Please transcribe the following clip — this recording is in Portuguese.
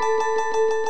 Música